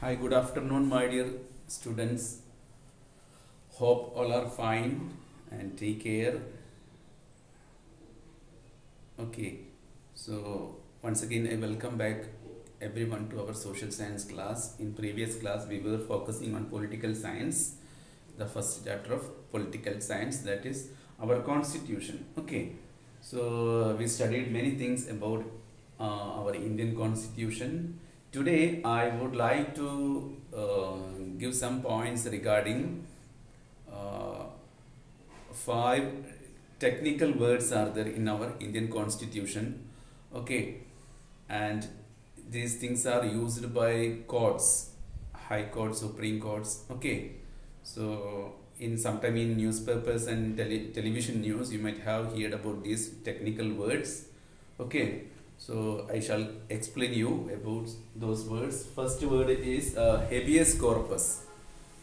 Hi, good afternoon, my dear students. Hope all are fine and take care. Okay, so once again, I welcome back everyone to our social science class. In previous class, we were focusing on political science, the first chapter of political science, that is our constitution. Okay, so we studied many things about uh, our Indian constitution. Today, I would like to uh, give some points regarding uh, five technical words are there in our Indian constitution. Okay, and these things are used by courts, high courts, supreme courts. Okay, so in sometime in newspapers and tele- television news, you might have heard about these technical words. Okay, so I shall explain you about those words. First word is uh, habeas corpus.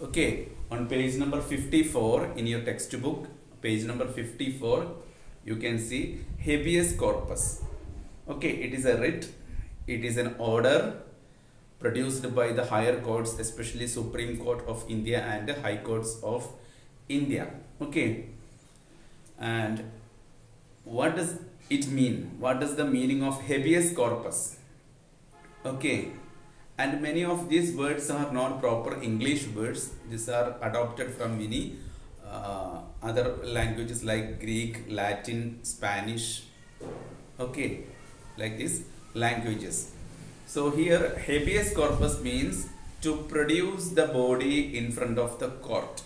Okay, on page number 54 in your textbook, page number 54, you can see habeas corpus. Okay, it is a writ, it is an order produced by the higher courts, especially Supreme Court of India and the High Courts of India. Okay, and what does it mean? What does the meaning of habeas corpus? Okay, and many of these words are not proper English words. These are adopted from many uh, other languages like Greek, Latin, Spanish. Okay, like these languages. So here habeas corpus means to produce the body in front of the court.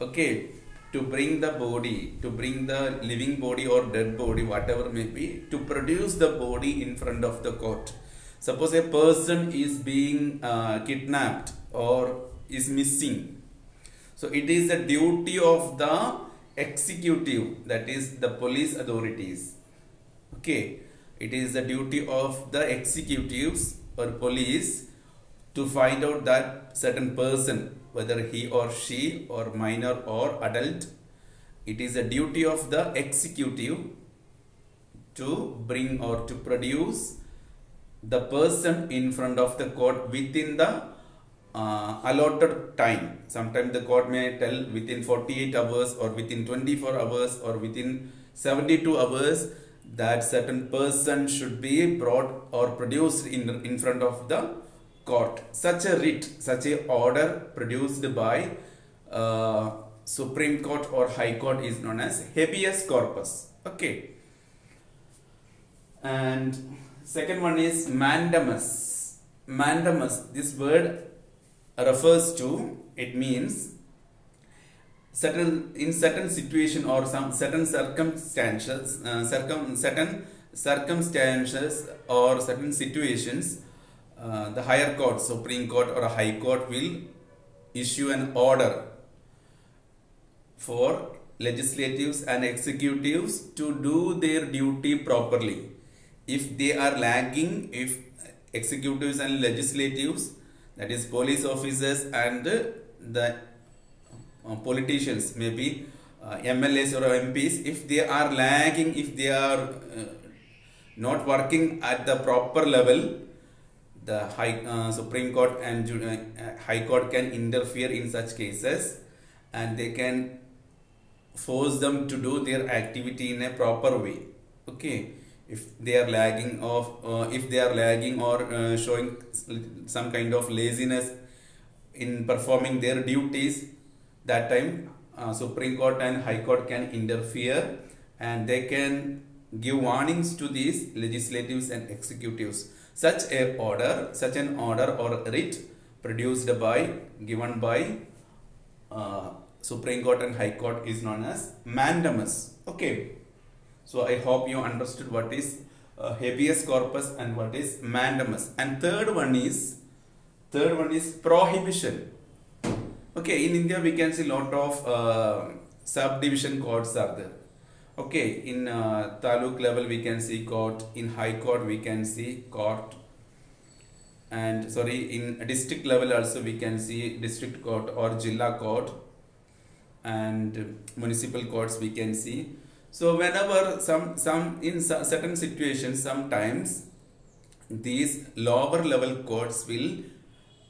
Okay, to bring the body, to bring the living body or dead body, whatever may be, to produce the body in front of the court. Suppose a person is being uh, kidnapped or is missing. So it is the duty of the executive, that is the police authorities. Okay, it is the duty of the executives or police to find out that certain person, whether he or she or minor or adult, it is a duty of the executive to bring or to produce the person in front of the court within the uh, allotted time. Sometimes the court may tell within 48 hours or within 24 hours or within 72 hours that certain person should be brought or produced in, in front of the court. Such a writ, such a order produced by uh, Supreme Court or High Court is known as habeas corpus. Okay. And second one is mandamus. Mandamus, this word refers to, it means certain in certain situation or some certain circumstances uh, circum certain circumstances or certain situations uh, the higher court supreme court or a high court will issue an order for legislatives and executives to do their duty properly. If they are lagging if executives and legislatives that is police officers and the uh, politicians maybe uh, MLAs or MPs if they are lagging if they are uh, not working at the proper level the high uh, supreme court and high court can interfere in such cases and they can force them to do their activity in a proper way okay? If they are lagging of uh, if they are lagging or uh, showing some kind of laziness in performing their duties that time uh, supreme court and high court can interfere and they can give warnings to these legislatives and executives. Such a order such an order or writ produced by given by uh, supreme court and high court is known as mandamus. Okay. So i hope you understood what is uh, habeas corpus and what is mandamus. And third one is third one is prohibition. Okay. In india we can see lot of uh, subdivision courts are there. Okay. In uh, taluk level we can see court. In high court we can see court. And sorry in district level also we can see district court or jilla court and municipal courts we can see so whenever some some in certain situations sometimes these lower level courts will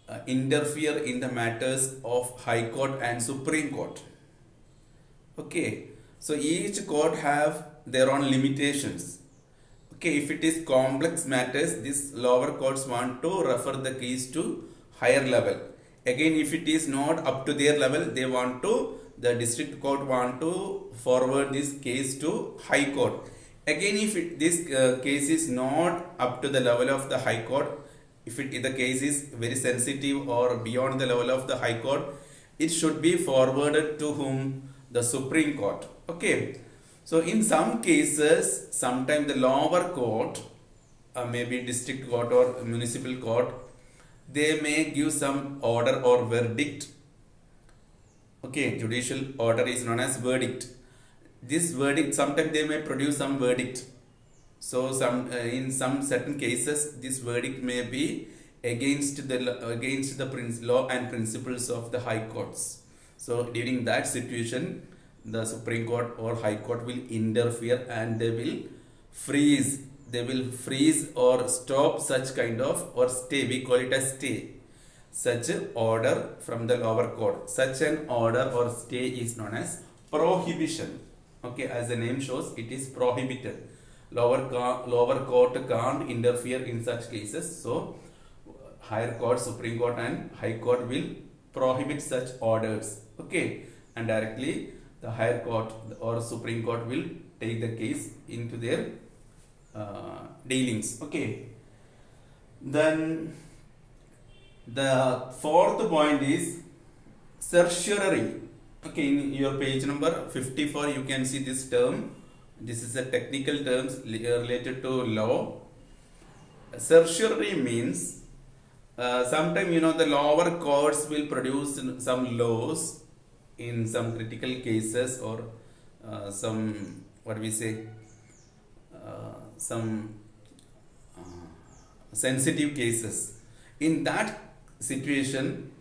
uh, interfere in the matters of High Court and Supreme Court. Okay, so each court have their own limitations. Okay, if it is complex matters, these lower courts want to refer the case to higher level. Again, if it is not up to their level, they want to the district court want to forward this case to high court. Again if it, this uh, case is not up to the level of the high court if it if the case is very sensitive or beyond the level of the high court it should be forwarded to whom? The supreme court. Okay. So in some cases sometimes the lower court uh, maybe district court or municipal court they may give some order or verdict okay judicial order is known as verdict. This verdict sometimes they may produce some verdict. So some uh, in some certain cases this verdict may be against the against the law and principles of the high courts. So during that situation the supreme court or high court will interfere and they will freeze they will freeze or stop such kind of or stay we call it a stay such order from the lower court. Such an order or stay is known as prohibition. Okay as the name shows it is prohibited. Lower lower court can't interfere in such cases so higher court supreme court and high court will prohibit such orders. Okay and directly the higher court or supreme court will take the case into their uh, dealings. Okay then the fourth point is certiorari. Okay in your page number 54 you can see this term. This is a technical terms related to law. Certiorari means uh, sometimes you know the lower courts will produce some laws in some critical cases or uh, some what we say uh, some uh, sensitive cases. In that situation.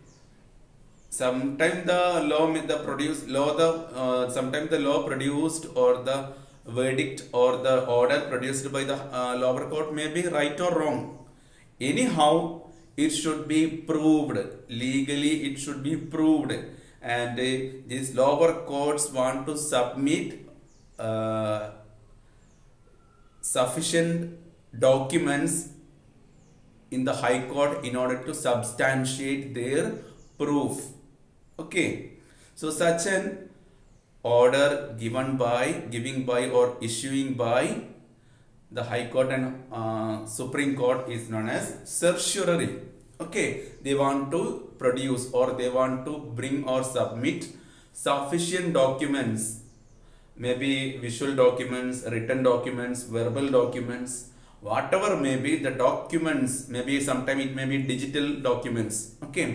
Sometimes the law the produce law the uh, sometimes the law produced or the verdict or the order produced by the uh, lower court may be right or wrong. Anyhow it should be proved. Legally it should be proved. And uh, these lower courts want to submit uh, sufficient documents in the high court in order to substantiate their proof. Okay. So such an order given by giving by or issuing by the high court and uh, supreme court is known as certiorari. Okay. They want to produce or they want to bring or submit sufficient documents. Maybe visual documents written documents verbal documents whatever may be the documents maybe sometime it may be digital documents okay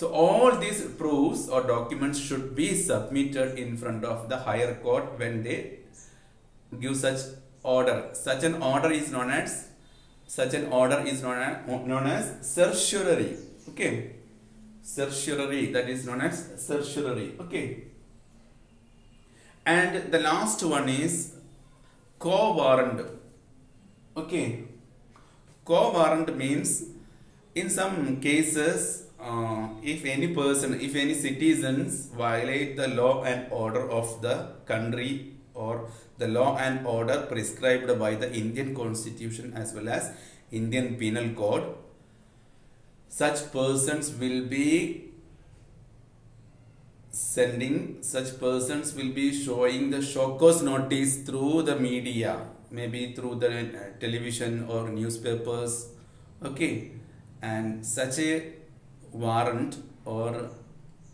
so all these proofs or documents should be submitted in front of the higher court when they give such order. Such an order is known as such an order is known as, known as certiorari. Okay. Certiorari that is known as certiorari. Okay. And the last one is quo warranto. Okay. Quo warranto means in some cases uh, if any person, if any citizens violate the law and order of the country or the law and order prescribed by the Indian constitution as well as Indian penal code, such persons will be sending, such persons will be showing the show cause notice through the media, maybe through the uh, television or newspapers, okay, and such a warrant or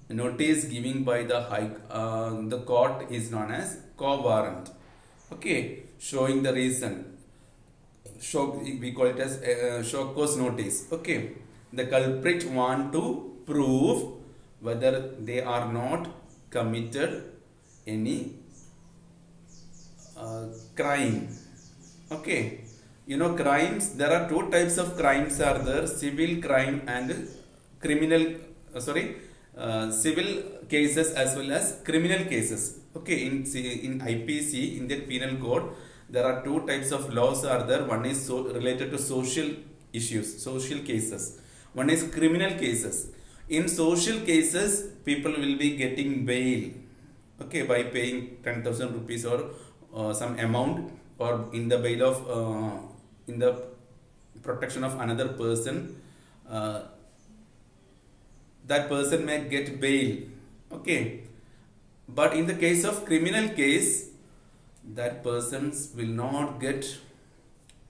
notice giving by the high uh, the court is known as quo warrant okay. Showing the reason. Show we call it as uh, show cause notice. Okay. The culprit want to prove whether they are not committed any uh, crime okay. You know crimes there are two types of crimes are there civil crime and criminal uh, sorry uh, civil cases as well as criminal cases. Okay in in ipc indian penal code there are two types of laws are there. One is so related to social issues social cases. One is criminal cases. In social cases people will be getting bail okay by paying 10000 rupees or uh, some amount or in the bail of uh, in the protection of another person uh, that person may get bail okay? But in the case of criminal case that persons will not get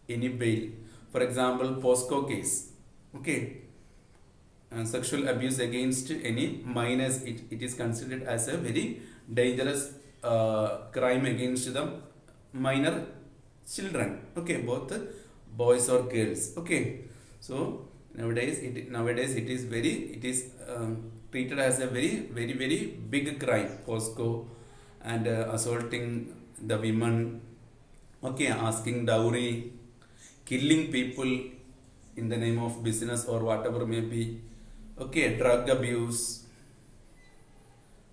any bail. For example POCSO case okay? And sexual abuse against any minors it, it is considered as a very dangerous uh, crime against the minor children. Okay both boys or girls. Okay so nowadays it nowadays it is very it is um, treated as a very very very big crime. POCSO and uh, assaulting the women. Okay asking dowry killing people in the name of business or whatever may be. Okay drug abuse.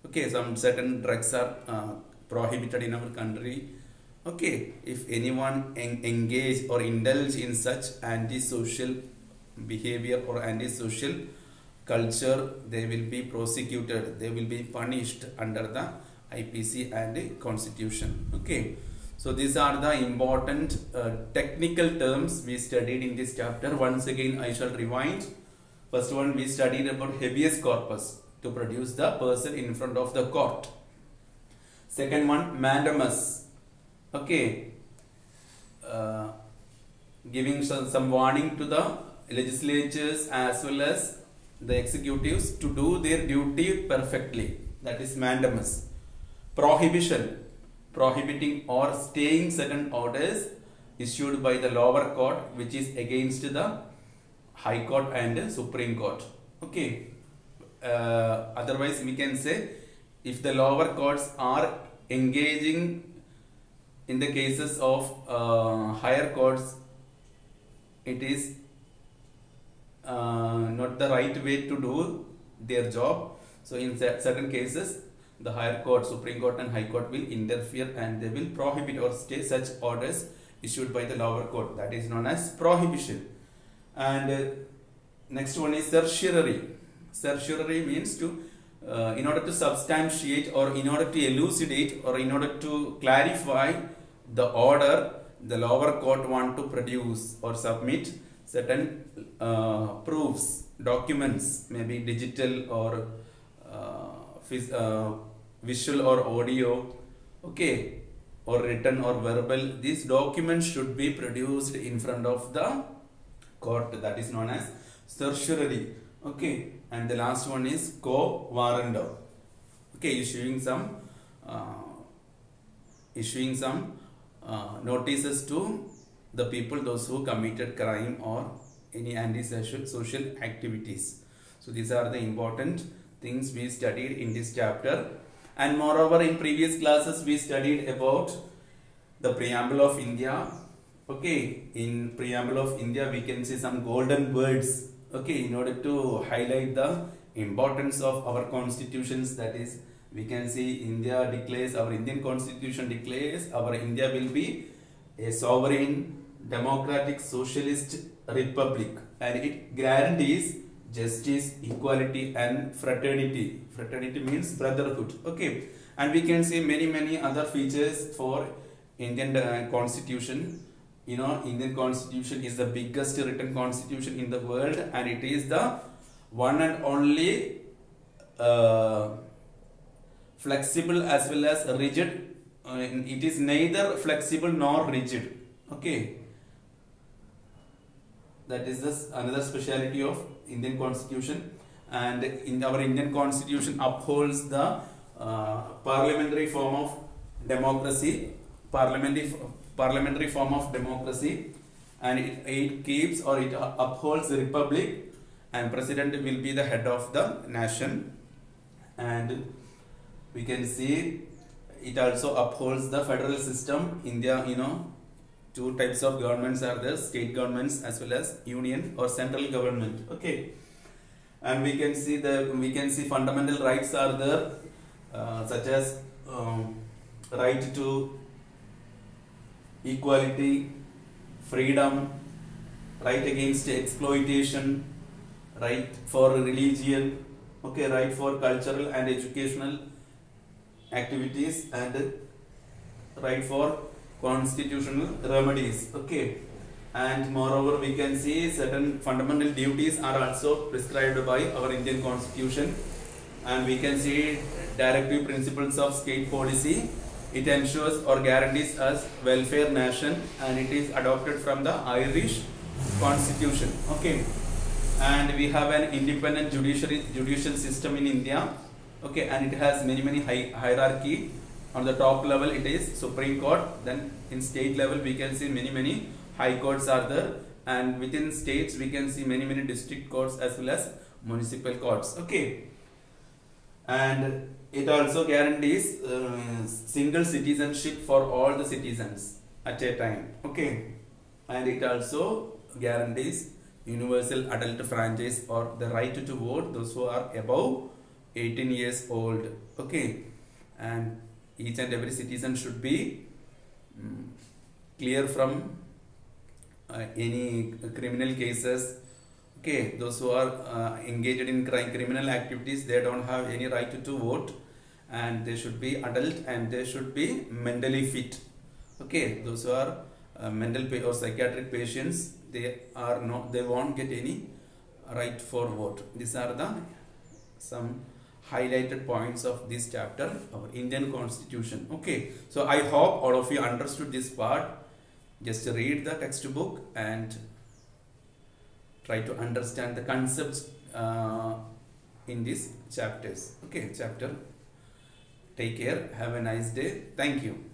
Okay some certain drugs are uh, prohibited in our country okay if anyone en- engage or indulge in such antisocial behavior or antisocial culture they will be prosecuted. They will be punished under the ipc and the constitution. Okay so these are the important uh, technical terms we studied in this chapter. Once again i shall rewind. First one we studied about habeas corpus to produce the person in front of the court. Second one mandamus okay. Uh, giving some, some warning to the legislatures as well as the executives to do their duty perfectly. That is mandamus. Prohibition. Prohibiting or staying certain orders issued by the lower court which is against the high court and supreme court. Okay. Uh, otherwise we can say if the lower courts are engaging in the cases of uh, higher courts it is uh, not the right way to do their job. So in certain cases the higher court supreme court and high court will interfere and they will prohibit or stay such orders issued by the lower court that is known as prohibition. And uh, next one is certiorari. Certiorari means to uh, in order to substantiate or in order to elucidate or in order to clarify the order the lower court want to produce or submit certain uh, proofs documents maybe digital or uh, uh, visual or audio okay or written or verbal these documents should be produced in front of the court that is known as certiorari okay. And the last one is quo warranto okay issuing some uh, issuing some uh, notices to the people those who committed crime or any antisocial social activities. So these are the important things we studied in this chapter. And moreover in previous classes we studied about the preamble of india. Okay in preamble of india we can see some golden words. Okay in order to highlight the importance of our constitutions that is we can see india declares our indian constitution declares our india will be a sovereign democratic socialist republic. And it guarantees justice equality and fraternity. Fraternity means brotherhood. Okay. And we can see many many other features for indian uh, constitution. You know indian constitution is the biggest written constitution in the world and it is the one and only uh, flexible as well as rigid. Uh, it is neither flexible nor rigid. Okay. That is this another speciality of indian constitution. And in our indian constitution upholds the uh, parliamentary form of democracy parliamentary parliamentary form of democracy. And it, it keeps or it upholds the republic. And president will be the head of the nation. And we can see it also upholds the federal system india you know two types of governments are there state governments as well as union or central government okay? And we can see the we can see fundamental rights are there uh, such as um, right to equality freedom right against exploitation right for religion okay right for cultural and educational activities and right for constitutional remedies. Okay. And moreover we can see certain fundamental duties are also prescribed by our indian constitution. And we can see directive principles of state policy. It ensures or guarantees us welfare nation and it is adopted from the irish constitution. Okay. And we have an independent judiciary judicial system in india okay and it has many many hi- hierarchy. On the top level it is supreme court. Then in state level we can see many many high courts are there. And within states we can see many many district courts as well as municipal courts. Okay. And it also guarantees uh, single citizenship for all the citizens at a time. Okay. And it also guarantees universal adult franchise or the right to vote those who are above 18 years old okay? And each and every citizen should be mm, clear from uh, any criminal cases okay? Those who are uh, engaged in crime, criminal activities they don't have any right to vote and they should be adult and they should be mentally fit okay? Those who are uh, mental or psychiatric patients they are not they won't get any right for vote. These are the some highlighted points of this chapter our indian constitution. Okay. So i hope all of you understood this part. Just read the textbook and try to understand the concepts uh, in these chapters. Okay. Chapter. Take care. Have a nice day. Thank you